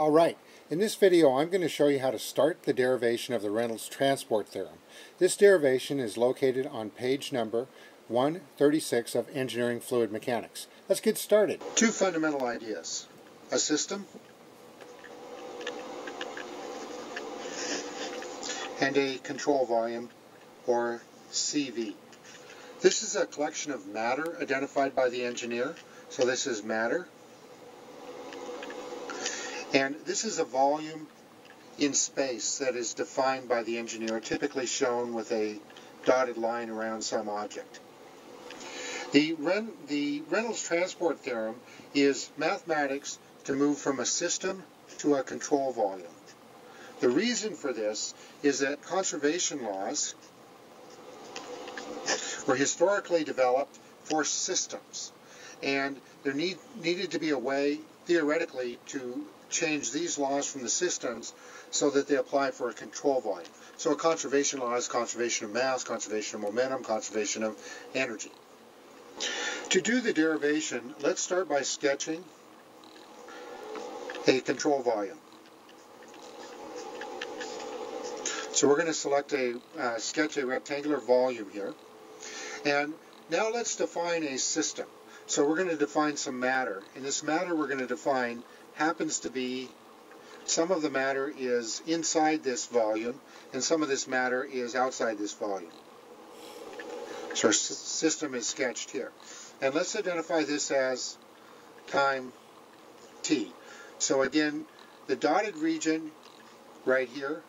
Alright, in this video I'm going to show you how to start the derivation of the Reynolds transport theorem. This derivation is located on page number 136 of Engineering Fluid Mechanics. Let's get started. Two fundamental ideas. A system and a control volume or CV. This is a collection of matter identified by the engineer. So this is matter and this is a volume in space that is defined by the engineer, typically shown with a dotted line around some object. The, Ren the Reynolds transport theorem is mathematics to move from a system to a control volume. The reason for this is that conservation laws were historically developed for systems. And there need, needed to be a way, theoretically, to change these laws from the systems so that they apply for a control volume. So a conservation law is conservation of mass, conservation of momentum, conservation of energy. To do the derivation, let's start by sketching a control volume. So we're going to select a uh, sketch a rectangular volume here. And now let's define a system. So we're going to define some matter. In this matter we're going to define happens to be some of the matter is inside this volume and some of this matter is outside this volume. So our system is sketched here. And let's identify this as time t. So again, the dotted region right here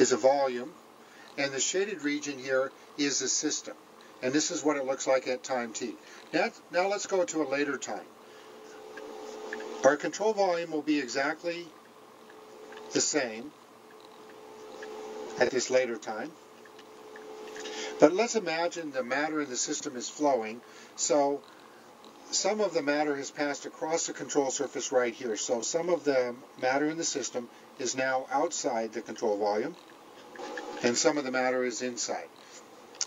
is a volume, and the shaded region here is a system. And this is what it looks like at time t. Now, now let's go to a later time. Our control volume will be exactly the same at this later time. But let's imagine the matter in the system is flowing. So some of the matter has passed across the control surface right here. So some of the matter in the system is now outside the control volume and some of the matter is inside.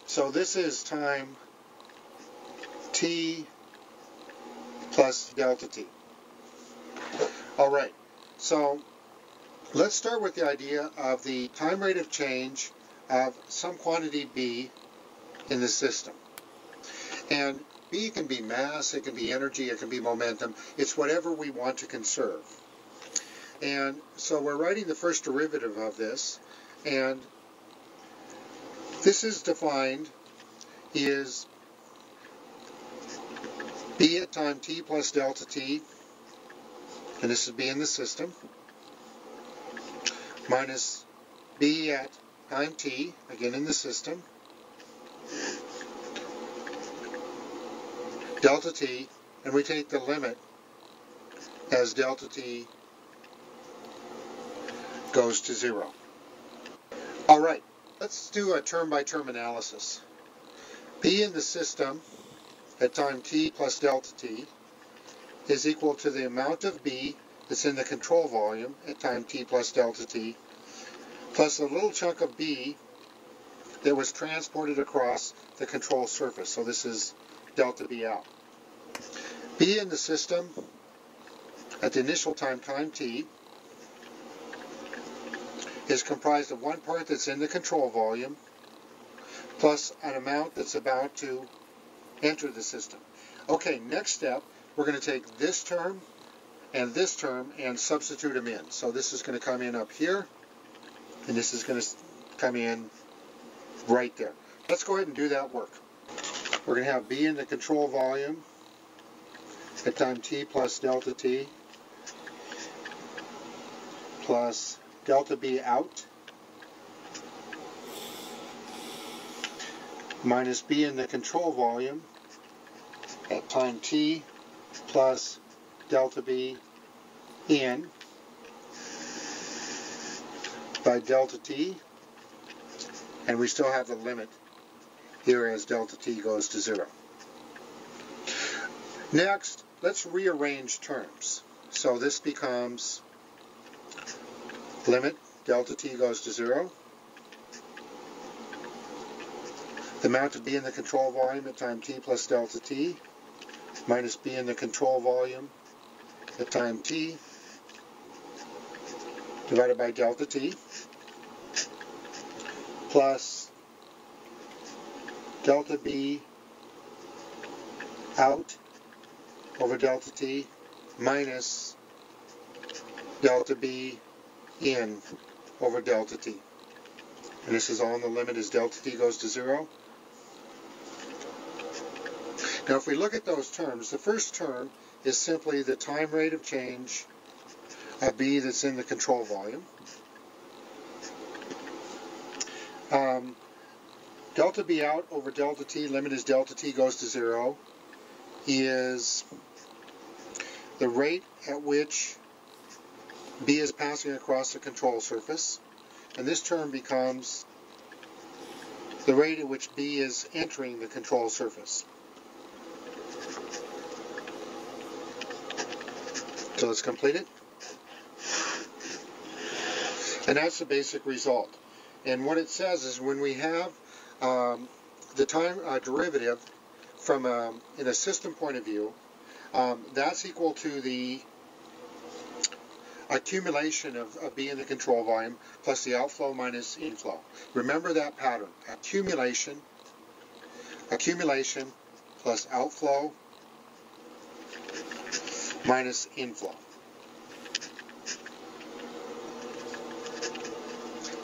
So this is time t plus delta t. All right, so let's start with the idea of the time rate of change of some quantity B in the system. And B can be mass, it can be energy, it can be momentum. It's whatever we want to conserve. And so we're writing the first derivative of this, and this is defined is B at time t plus delta t and this would be in the system, minus b at time t, again in the system, delta t, and we take the limit as delta t goes to zero. All right, let's do a term-by-term -term analysis. B in the system at time t plus delta t is equal to the amount of B that's in the control volume at time t plus delta t, plus a little chunk of B that was transported across the control surface. So this is delta B out. B in the system at the initial time, time t, is comprised of one part that's in the control volume plus an amount that's about to enter the system. Okay, next step, we're going to take this term and this term and substitute them in. So this is going to come in up here, and this is going to come in right there. Let's go ahead and do that work. We're going to have B in the control volume at time t plus delta t plus delta B out minus B in the control volume at time t plus delta B in by delta t, and we still have the limit here as delta t goes to zero. Next, let's rearrange terms. So this becomes limit delta t goes to zero. The amount to be in the control volume at time t plus delta t minus B in the control volume the time t divided by delta t plus delta b out over delta t minus delta b in over delta t. And this is all in the limit as delta t goes to zero. Now if we look at those terms, the first term is simply the time rate of change of B that's in the control volume. Um, delta B out over delta T, limit as delta T goes to zero, is the rate at which B is passing across the control surface. And this term becomes the rate at which B is entering the control surface. So let's complete it. And that's the basic result. And what it says is when we have um, the time uh, derivative from a, um, in a system point of view, um, that's equal to the accumulation of, of B in the control volume plus the outflow minus inflow. Remember that pattern. Accumulation, accumulation plus outflow minus inflow.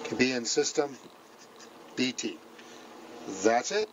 To be in system BT. That's it.